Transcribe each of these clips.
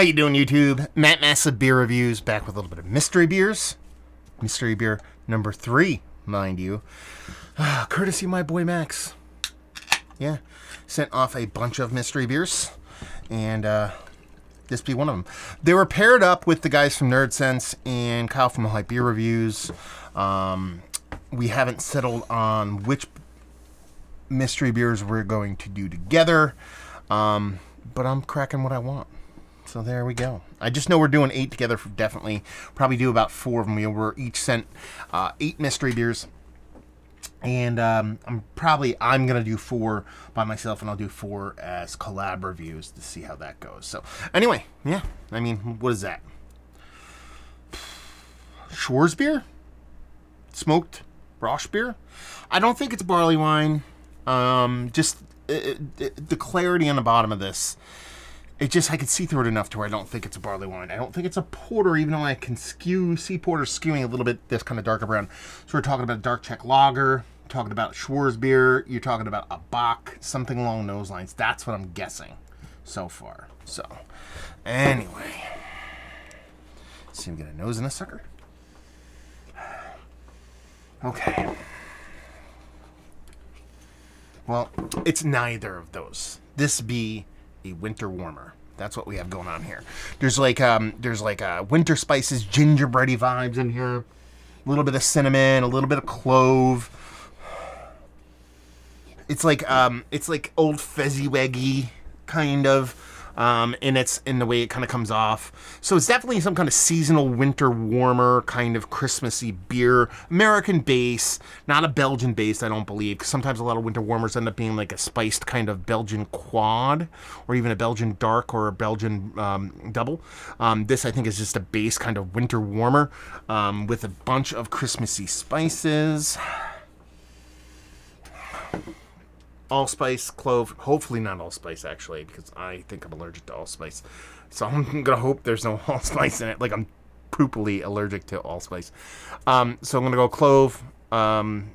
How you doing, YouTube? Matt Massive Beer Reviews back with a little bit of mystery beers. Mystery beer number three, mind you. Courtesy of my boy Max. Yeah, sent off a bunch of mystery beers, and uh, this be one of them. They were paired up with the guys from Nerd Sense and Kyle from Hype Beer Reviews. Um, we haven't settled on which mystery beers we're going to do together, um, but I'm cracking what I want. So there we go. I just know we're doing eight together for definitely. Probably do about four of them. We were each sent uh, eight mystery beers. And um, I'm probably I'm gonna do four by myself, and I'll do four as collab reviews to see how that goes. So anyway, yeah. I mean, what is that? Schwarz beer, smoked Rauch beer. I don't think it's barley wine. Um, just it, it, the clarity on the bottom of this it just I can see through it enough to where I don't think it's a barley wine. I don't think it's a porter, even though I can skew see porter skewing a little bit this kind of darker brown. So we're talking about a dark Czech lager, talking about Schwarz beer, you're talking about a Bock, something along those lines. That's what I'm guessing so far. So anyway, see him get a nose in a sucker. Okay. Well, it's neither of those. This be a winter warmer. That's what we have going on here. There's like um, there's like uh, winter spices, gingerbready vibes in here. A little bit of cinnamon, a little bit of clove. It's like um, it's like old Fezziwaggy kind of um, and it's in the way it kind of comes off. So it's definitely some kind of seasonal winter warmer kind of Christmassy beer, American base, not a Belgian base, I don't believe. Because sometimes a lot of winter warmers end up being like a spiced kind of Belgian quad, or even a Belgian dark or a Belgian um, double. Um, this I think is just a base kind of winter warmer um, with a bunch of Christmassy spices allspice, clove. Hopefully not allspice actually, because I think I'm allergic to allspice. So I'm gonna hope there's no allspice in it. Like I'm poopily allergic to allspice. Um, so I'm gonna go clove, um,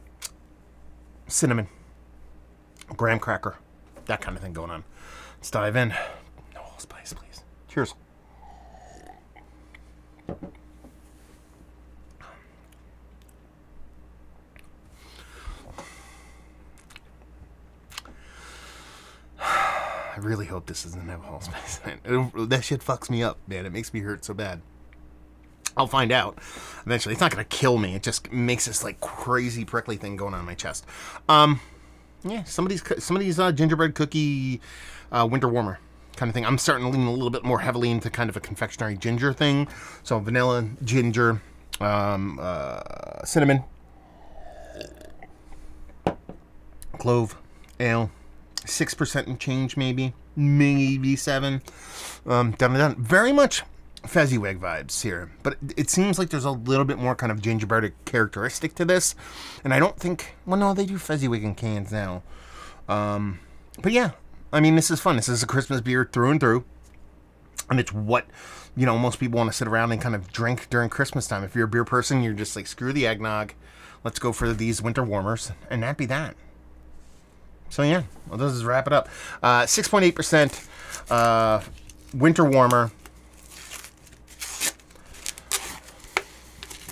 cinnamon, graham cracker, that kind of thing going on. Let's dive in. No allspice, please. Cheers. I really hope this doesn't have allspice in it. That shit fucks me up, man. It makes me hurt so bad. I'll find out eventually. It's not gonna kill me. It just makes this like crazy prickly thing going on in my chest. Um, yeah, somebody's somebody's uh, gingerbread cookie uh, winter warmer kind of thing. I'm starting to lean a little bit more heavily into kind of a confectionery ginger thing. So vanilla, ginger, um, uh, cinnamon, clove, ale, six percent and change, maybe, maybe seven. Um, done done. Very much Fezziwig vibes here, but it, seems like there's a little bit more kind of gingerbread characteristic to this, and I don't think. Well, no, they do Fezziwig in cans now. Um, but yeah, I mean, this is fun. This is a Christmas beer through and through, and it's what you know most people want to sit around and kind of drink during Christmas time. If you're a beer person, you're just like screw the eggnog. Let's go for these winter warmers, and that be that. So yeah, well, this is wrap it up. 6.8% uh, uh, winter warmer.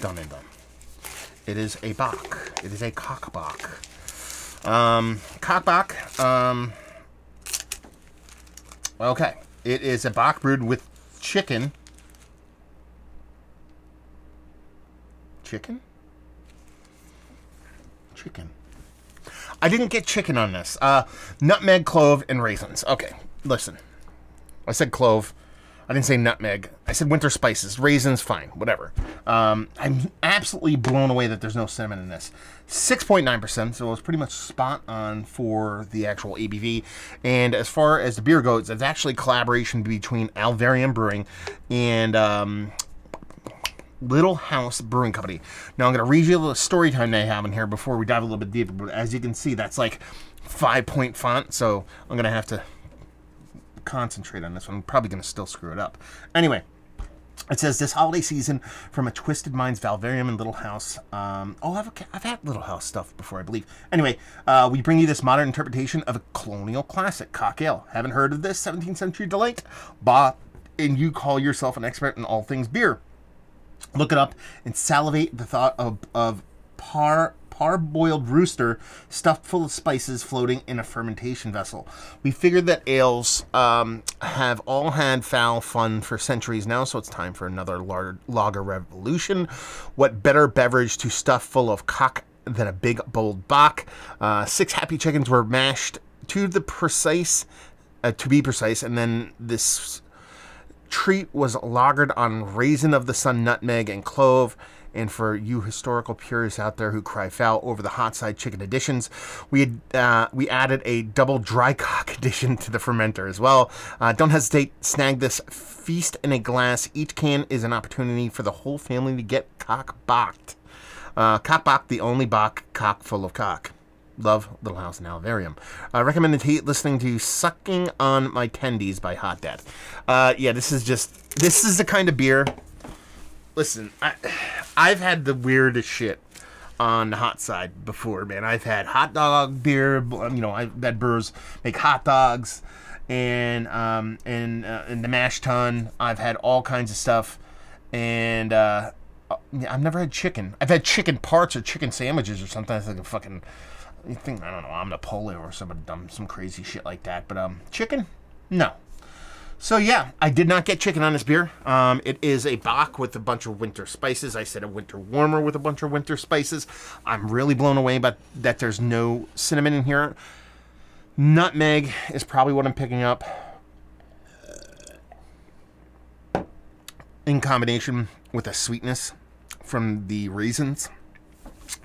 Done and done. It is a Bock. It is a Cockbock. Um, Cockbock. Um, okay. It is a Bock brewed with chicken. Chicken? Chicken. I didn't get chicken on this. Uh, nutmeg, clove, and raisins. Okay, listen. I said clove. I didn't say nutmeg. I said winter spices. Raisins, fine, whatever. Um, I'm absolutely blown away that there's no cinnamon in this. 6.9%, so it was pretty much spot on for the actual ABV. And as far as the beer goes, it's actually collaboration between Alvarium Brewing and um, Little House Brewing Company. Now I'm going to read you the story time they have in here before we dive a little bit deeper. But as you can see, that's like five point font, so I'm going to have to concentrate on this one. I'm probably going to still screw it up. Anyway, it says this holiday season from a Twisted Minds Valvarium and Little House. Um, oh, I've, I've had Little House stuff before, I believe. Anyway, uh, we bring you this modern interpretation of a colonial classic, Cock Ale. Haven't heard of this 17th century delight? Bah and you call yourself an expert in all things beer. Look it up and salivate the thought of, of par parboiled rooster stuffed full of spices floating in a fermentation vessel. We figured that ales um, have all had foul fun for centuries now, so it's time for another lager revolution. What better beverage to stuff full of cock than a big bold bock? Uh, six happy chickens were mashed to the precise, uh, to be precise, and then this treat was lagered on raisin of the sun, nutmeg, and clove. And for you historical purists out there who cry foul over the hot side chicken additions, we had, uh, we added a double dry cock addition to the fermenter as well. Uh, don't hesitate, snag this feast in a glass. Each can is an opportunity for the whole family to get cock bocked. Uh, cock bock, the only bock cock full of cock. Love Little House in Alvarium. I uh, recommend t- listening to Sucking on My Tendies by Hot Dad. Uh, yeah, this is just, this is the kind of beer. Listen, I, I've had the weirdest shit on the hot side before, man. I've had hot dog beer, you know, I've had brewers make hot dogs and, um, and, uh, and the mash tun. I've had all kinds of stuff. And, uh, I've never had chicken. I've had chicken parts or chicken sandwiches or something. Like a fucking you think I don't know omnipollo or some dumb some crazy shit like that. But um, chicken, no. So yeah, I did not get chicken on this beer. Um, it is a bock with a bunch of winter spices. I said a winter warmer with a bunch of winter spices. I'm really blown away by that. There's no cinnamon in here. Nutmeg is probably what I'm picking up. In combination with a sweetness from the raisins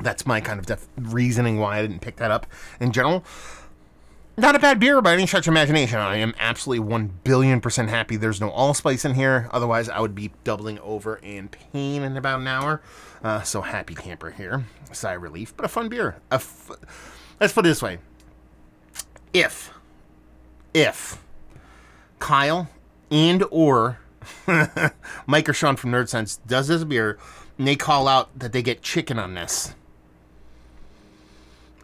that's my kind of def- reasoning why I didn't pick that up in general. Not a bad beer by any stretch of imagination. I am absolutely 1 billion percent happy there's no allspice in here. Otherwise, I would be doubling over in pain in about an hour. Uh, so happy camper here. Sigh of relief, but a fun beer. A f- Let's put it this way. If, if Kyle and or Mike or Sean from Nerd Sense does this beer and they call out that they get chicken on this,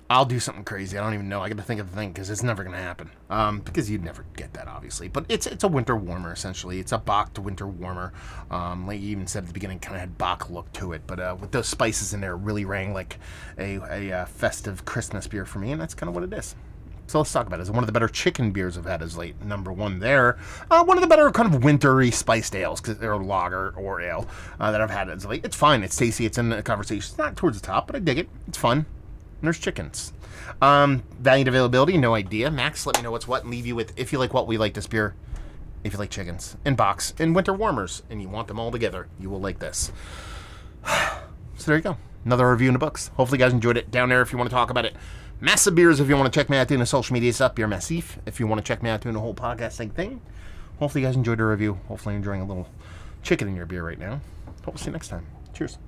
I'll do something crazy. I don't even know. I got to think of the thing because it's never going to happen. Um, because you'd never get that, obviously. But it's it's a winter warmer essentially. It's a Bock winter warmer. Um, like you even said at the beginning, kind of had Bock look to it, but uh, with those spices in there, really rang like a a uh, festive Christmas beer for me, and that's kind of what it is. So let's talk about it. It's one of the better chicken beers I've had as late. Number one there. Uh, one of the better kind of wintry spiced ales, cause, or lager or ale uh, that I've had as late. It's fine. It's tasty. It's in the conversation. It's not towards the top, but I dig it. It's fun. And there's chickens. Um, valued availability, no idea. Max, let me know what's what and leave you with if you like what we like this beer. If you like chickens in box and winter warmers and you want them all together, you will like this. so there you go. Another review in the books. Hopefully you guys enjoyed it. Down there if you want to talk about it. Massive Beers if you want to check me out doing the social media stuff. Beer Massif if you want to check me out doing the whole podcasting thing. Hopefully you guys enjoyed the review. Hopefully you're enjoying a little chicken in your beer right now. Hope we'll see you next time. Cheers.